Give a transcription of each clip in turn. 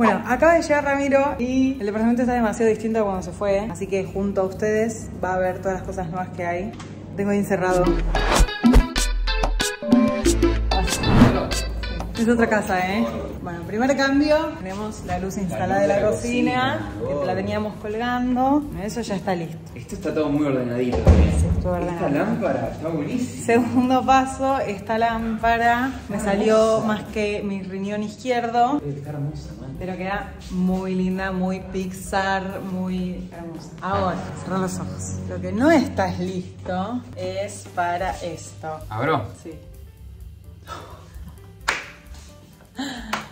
Bueno, acaba de llegar Ramiro y el departamento está demasiado distinto a cuando se fue. Así que junto a ustedes va a ver todas las cosas nuevas que hay. Tengo ahí encerrado. Es otra casa, ¿eh? Bueno, primer cambio, tenemos la luz instalada de la, cocina, que la teníamos colgando. Eso ya está listo. Esto está todo muy ordenadito todo Esta lámpara está buenísima. Segundo paso, esta lámpara me salió más que mi riñón izquierdo. Está hermosa. Pero queda muy linda, muy Pixar, muy hermosa. Ahora, cerrar los ojos. Lo que no estás listo es para esto. ¿Abro? Sí.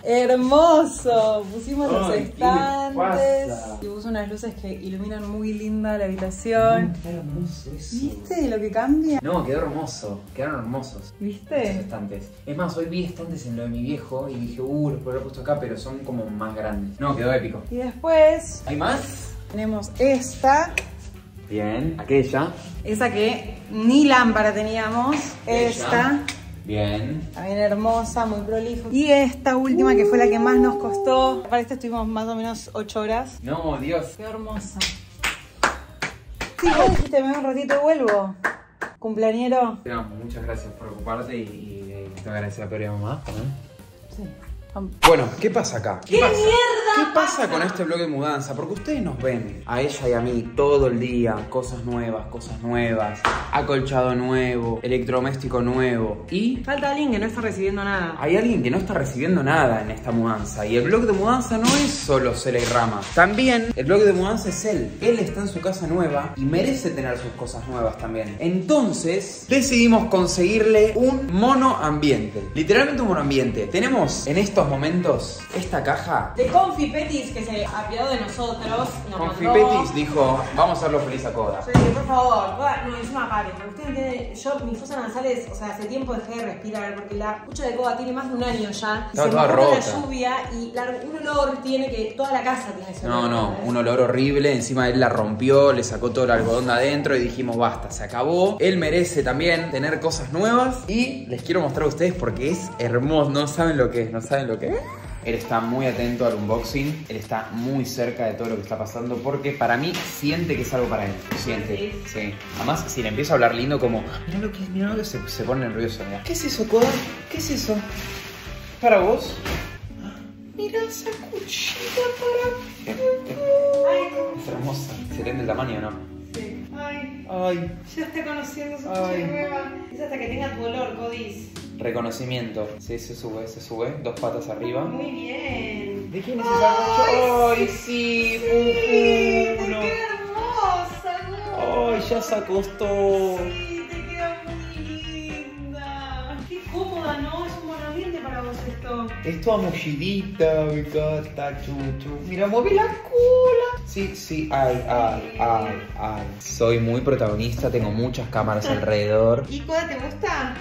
Hermoso, pusimos los ¿qué estantes y puso unas luces que iluminan muy linda la habitación. Está hermoso eso. ¿Viste lo que cambia? No, quedó hermoso. Quedaron hermosos. Los ¿Viste? estantes. Es más, hoy vi estantes en lo de mi viejo y dije, uh, los podría haber puesto acá, pero son como más grandes. No, quedó épico. Y después ¿Hay más? tenemos esta, Bien. Aquella. esa que ni lámpara teníamos, esta. Bien. También hermosa, muy prolijo. Y esta última que fue la que más nos costó. Para esta estuvimos más o menos 8 horas. No, Dios. Qué hermosa. Sí, vos dijiste, me un ratito y vuelvo. Cumpleañero. No, muchas gracias por ocuparte y, y, eh, te agradecer a Peor mamá. Sí. Bueno, ¿qué pasa acá? ¿Qué pasa? mierda ¿Qué pasa con este blog de mudanza? Porque ustedes nos ven a ella y a mí todo el día, cosas nuevas, cosas nuevas, acolchado nuevo, electrodoméstico nuevo. Y Falta alguien que no está recibiendo nada. hay alguien que no está recibiendo nada en esta mudanza. Y el blog de mudanza no es solo Cela y Rama. También el blog de mudanza es él. Él está en su casa nueva y merece tener sus cosas nuevas también. Entonces decidimos conseguirle un mono ambiente. Literalmente un mono ambiente. Tenemos en estos momentos esta caja. De Confi Petis que se apiadó de nosotros. Nos Confi mandó- Petis dijo, vamos a hacerlo feliz a Coda. Sí, por favor, Coda, no, encima pare, usted entiende, yo mis fosas nasales, o sea, hace tiempo dejé de respirar, porque la cucha de Coda tiene más de un año ya, Estaba se toda con la rota. lluvia, y la- un olor tiene que, toda la casa tiene ese No, olor. no, ¿entendés? un olor horrible. Encima él la rompió, le sacó todo el algodón de adentro y dijimos, basta, se acabó. Él merece también tener cosas nuevas y les quiero mostrar a ustedes porque es hermoso. No saben lo que es, no saben lo que Él está muy atento al unboxing, él está muy cerca de todo lo que está pasando porque para mí siente que es algo para él. Siente, sí. Además, si le empiezo a hablar lindo, como, mira lo que es, mira lo que es", se, se pone nervioso. mira. ¿Qué es eso, Koda? ¿Qué es eso? ¿Para vos? Mira esa cuchilla para Es hermosa. ¿Excelente el tamaño o no? Sí. Ay, Ay, ya está conociendo su Ay. cuchilla nueva. Es hasta que tenga tu olor, Codis. Reconocimiento. Sí, se sube, se sube. Dos patas arriba. Muy bien. ¿De quién es esa cuchilla? Ay, sí, Pupuno. ¡Qué hermosa, no! Ay, ya se acostó. Sí, te queda muy linda. Qué cómoda, ¿no? Es un buen ambiente para vos esto. Es tu amullidita, mi gata, chuchu. Mira, mueve la cola. Sí, sí, ay, ay, ay, ay. Soy muy protagonista, tengo muchas cámaras alrededor. ¿Y Coda te gusta?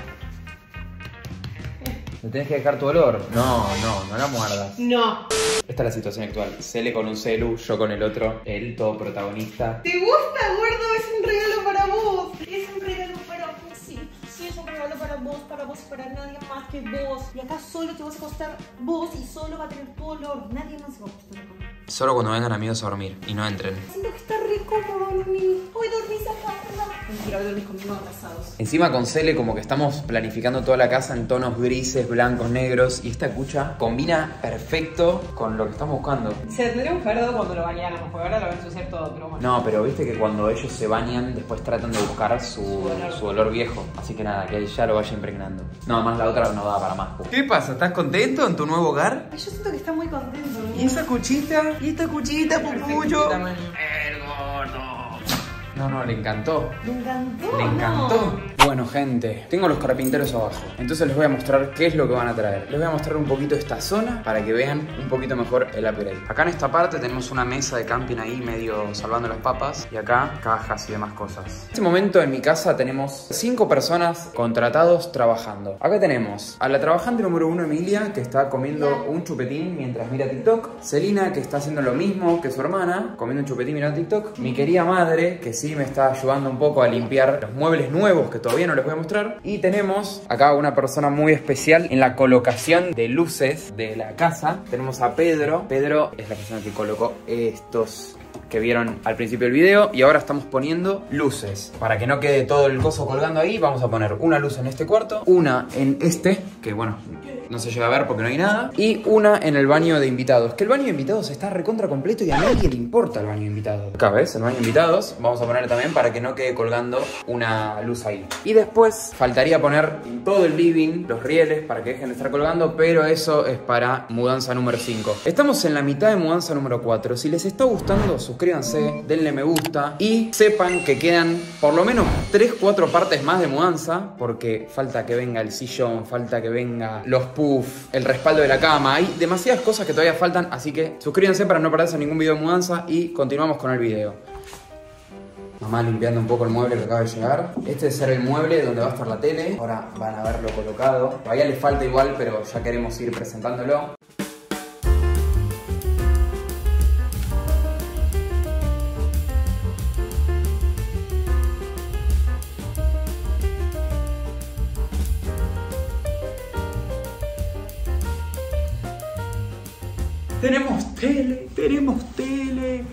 ¿Me tenés que dejar tu olor? No, no, no la muerdas. No. Esta es la situación actual. Cele con un celu, yo con el otro. Él, todo protagonista. ¿Te gusta, gordo? Es un regalo para vos. Es un regalo para vos, sí. Sí, es un regalo para vos, para vos para nadie más que vos. Y acá solo te vas a acostar vos y solo va a tener tu olor. Nadie más va a acostar acá. Solo cuando vengan amigos a dormir y no entren. Siento que está re cómodo dormir. Hoy dormís acá, ¿verdad? Mentira, hoy dormís conmigo abrazados. Encima con Cele como que estamos planificando toda la casa en tonos grises, blancos, negros y esta cucha combina perfecto con lo que estamos buscando. Se tendría un cerdo cuando lo bañáramos, porque ahora lo van a ensuciar todo, pero bueno. No, pero viste que cuando ellos se bañan después tratan de buscar su, olor. su olor viejo. Así que nada, que ya lo vaya impregnando. No, más la otra no da para más. ¿Qué pasa? ¿Estás contento en tu nuevo hogar? Yo siento que está muy contento. ¿no? ¿Y esa cuchita? ¿Y esta cuchita, tamaño. El gordo. No, no, le encantó. Me encantó. Le ¿no? Bueno, gente, tengo los carpinteros abajo. Entonces les voy a mostrar qué es lo que van a traer. Les voy a mostrar un poquito esta zona para que vean un poquito mejor el upgrade. Acá en esta parte tenemos una mesa de camping ahí medio salvando las papas. Y acá cajas y demás cosas. En este momento en mi casa tenemos cinco personas contratados trabajando. Acá tenemos a la trabajante número uno, Emilia, que está comiendo un chupetín mientras mira TikTok. Celina, que está haciendo lo mismo que su hermana, comiendo un chupetín mirando TikTok. Mi querida madre, que sí me está ayudando un poco a limpiar los muebles nuevos que todavía todavía no les voy a mostrar. Y tenemos acá una persona muy especial en la colocación de luces de la casa. Tenemos a Pedro. Pedro es la persona que colocó estos que vieron al principio del video y ahora estamos poniendo luces. Para que no quede todo el coso colgando ahí, vamos a poner una luz en este cuarto, una en este, que bueno, no se llega a ver porque no hay nada, y una en el baño de invitados. Que el baño de invitados está recontra completo y a nadie le importa el baño de invitados. Acá ves, el baño de invitados, vamos a poner también para que no quede colgando una luz ahí. Y después faltaría poner en todo el living los rieles para que dejen de estar colgando, pero eso es para mudanza número 5. Estamos en la mitad de mudanza número 4. Si les está gustando, suscríbanse, denle me gusta y sepan que quedan por lo menos 3-4 partes más de mudanza, porque falta que venga el sillón, falta que venga los puff, el respaldo de la cama, hay demasiadas cosas que todavía faltan, así que suscríbanse para no perderse ningún video de mudanza y continuamos con el video. Mamá limpiando un poco el mueble que acaba de llegar. Este es ser el mueble donde va a estar la tele. Ahora van a verlo colocado. Todavía le falta igual, pero ya queremos ir presentándolo. Tenemos tele, tenemos tele.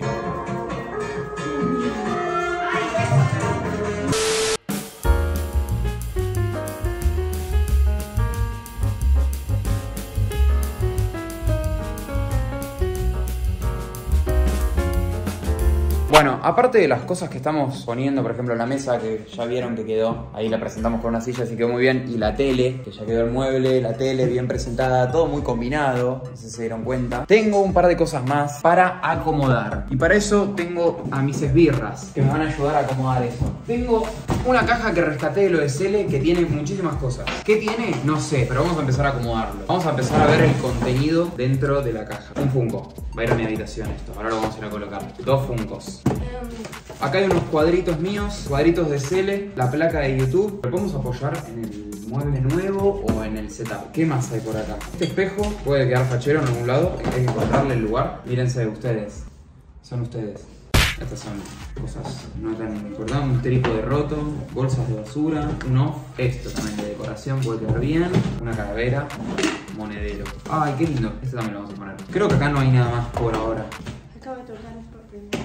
Aparte de las cosas que estamos poniendo, por ejemplo, la mesa que ya vieron que quedó, ahí la presentamos con una silla, así quedó muy bien, y la tele, que ya quedó el mueble, la tele bien presentada, todo muy combinado, no sé si se dieron cuenta. Tengo un par de cosas más para acomodar, y para eso tengo a mis esbirras, que me van a ayudar a acomodar eso. Tengo una caja que rescaté de lo de Cele que tiene muchísimas cosas. ¿Qué tiene? No sé, pero vamos a empezar a acomodarlo. Vamos a empezar a ver el contenido dentro de la caja. Un Funko. Va a ir a mi habitación esto. Ahora lo vamos a ir a colocar. Dos Funcos. Acá hay unos cuadritos míos, cuadritos de Cele, la placa de YouTube. ¿Lo podemos apoyar en el mueble nuevo o en el setup? ¿Qué más hay por acá? Este espejo puede quedar fachero en algún lado. Hay que encontrarle el lugar. Mírense ustedes. Son ustedes. Estas son cosas no tan importantes. Un trípode roto, bolsas de basura, off. Esto también de decoración puede quedar bien. Una calavera, monedero. Ay, qué lindo. Este también lo vamos a poner. Creo que acá no hay nada más por ahora. Acabo de tocar por primera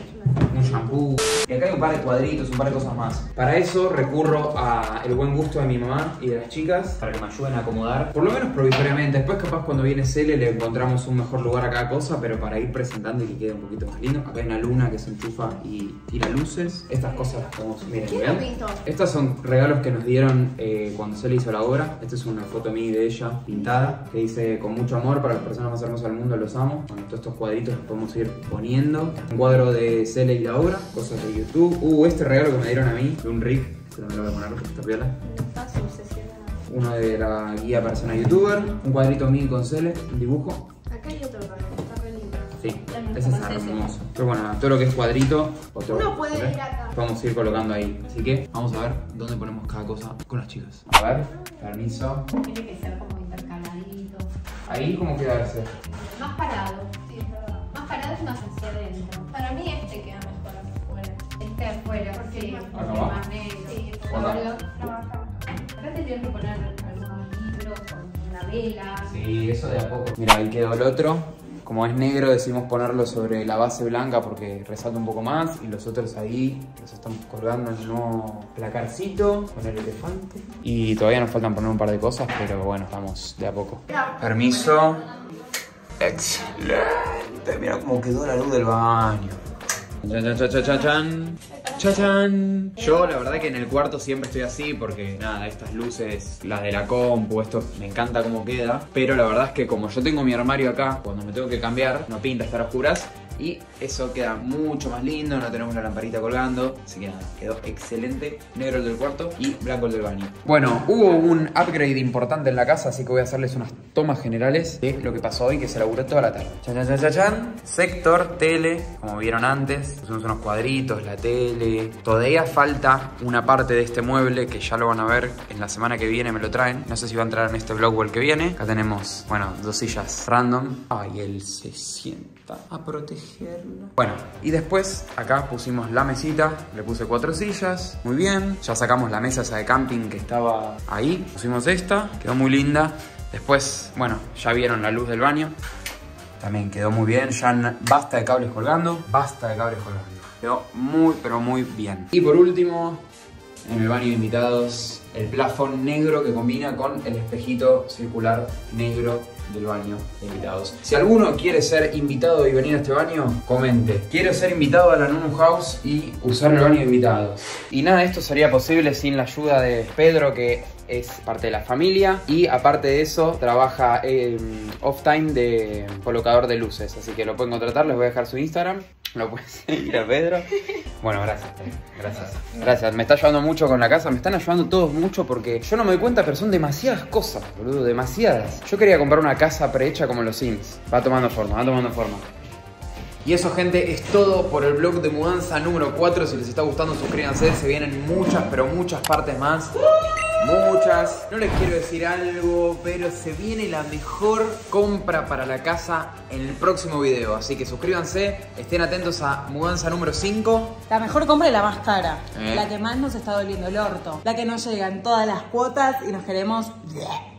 shampoo. Y acá hay un par de cuadritos, un par de cosas más. Para eso recurro a el buen gusto de mi mamá y de las chicas para que me ayuden a acomodar, por lo menos provisoriamente. Después capaz cuando viene Cele le encontramos un mejor lugar a cada cosa, pero para ir presentando y que quede un poquito más lindo. Acá hay una luna que se enchufa y tira luces. Estas cosas las podemos, miren, ¿Quién pintó? Estas son regalos que nos dieron eh, cuando Cele hizo la obra. Esta es una foto mía de ella pintada que dice con mucho amor para las personas más hermosas del mundo, los amo. Bueno, todos estos cuadritos los podemos ir poniendo. Un cuadro de Cele y la cosas de YouTube. Uh, este regalo que me dieron a mí, de un Rick. Este también lo voy a poner, esta piola. Uno de la guía para ser youtuber. Un cuadrito mío con Cele, un dibujo. Acá hay otro también, está re lindo. Sí, ese es hermoso. Pero bueno, todo lo que es cuadrito, otro. Uno puede ir acá. Vamos a ir colocando ahí. Así que vamos a ver dónde ponemos cada cosa con las chicas. A ver, permiso. Tiene que ser como intercaladito. Ahí, ¿cómo queda ese? Más parado, sí, es verdad. Más parado es más hacia adentro. Sí, más. Sí, tienes que poner algunos libros con una vela. Sí, eso de a poco. Mira, ahí quedó el otro. Como es negro, decidimos ponerlo sobre la base blanca porque resalta un poco más. Y los otros ahí los estamos colgando en el nuevo placarcito con el elefante. Y todavía nos faltan poner un par de cosas, pero bueno, vamos de a poco. Permiso. Excelente. Mira cómo quedó la luz del baño. Chan, chan, chan, chan, chan. Chachán. Yo la verdad que en el cuarto siempre estoy así porque nada, estas luces, las de la compu, esto me encanta cómo queda. Pero la verdad es que como yo tengo mi armario acá, cuando me tengo que cambiar, no pinta estar oscuras. Y eso queda mucho más lindo, no tenemos la lamparita colgando. Así que nada, quedó excelente. Negro el del cuarto y blanco el del baño. Bueno, hubo un upgrade importante en la casa, así que voy a hacerles unas tomas generales de lo que pasó hoy, que se laburó toda la tarde. Chan, chan, chan, chan, chan. Sector, tele, como vieron antes. Pusimos unos cuadritos, la tele. Todavía falta una parte de este mueble que ya lo van a ver en la semana que viene, me lo traen. No sé si va a entrar en este vlog o el que viene. Acá tenemos, bueno, dos sillas random. Ay, él se sienta a proteger. Bueno, y después acá pusimos la mesita, le puse cuatro sillas, muy bien. Ya sacamos la mesa esa de camping que estaba ahí, pusimos esta, quedó muy linda. Después, bueno, ya vieron la luz del baño. También quedó muy bien, ya basta de cables colgando, basta de cables colgando. Quedó muy, pero muy bien. Y por último, en el baño de invitados, el plafón negro que combina con el espejito circular negro del baño de invitados. Si alguno quiere ser invitado y venir a este baño, comente. Quiero ser invitado a la Nunu House y usar el baño de invitados. Y nada, esto sería posible sin la ayuda de Pedro, que es parte de la familia. Y aparte de eso, trabaja off time de colocador de luces. Así que lo pueden contratar, les voy a dejar su Instagram. Lo pueden seguir a Pedro. Bueno, gracias. Gracias. Gracias. Me está ayudando mucho con la casa. Me están ayudando todos mucho porque yo no me doy cuenta, pero son demasiadas cosas, boludo. Demasiadas. Yo quería comprar una casa prehecha como los Sims. Va tomando forma, va tomando forma. Y eso, gente, es todo por el blog de mudanza número 4. Si les está gustando, suscríbanse. Se vienen muchas, pero muchas partes más. Muchas. No les quiero decir algo, pero se viene la mejor compra para la casa en el próximo video. Así que suscríbanse, estén atentos a mudanza número 5. La mejor compra es la más cara. Eh. La que más nos está doliendo el orto. La que no llegan todas las cuotas y nos queremos.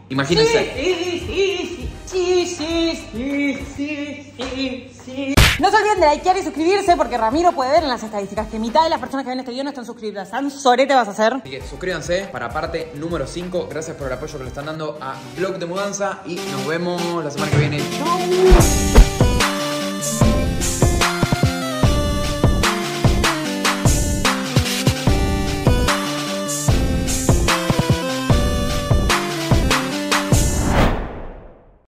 Imagínense. Sí, sí, sí, sí, sí, sí, sí, sí. No se olviden de likear y suscribirse porque Ramiro puede ver en las estadísticas que mitad de las personas que ven este video no están suscritas. ¿San sorete vas a hacer? Así que suscríbanse para parte número 5. Gracias por el apoyo que le están dando a Blog de Mudanza y nos vemos la semana que viene. Chau.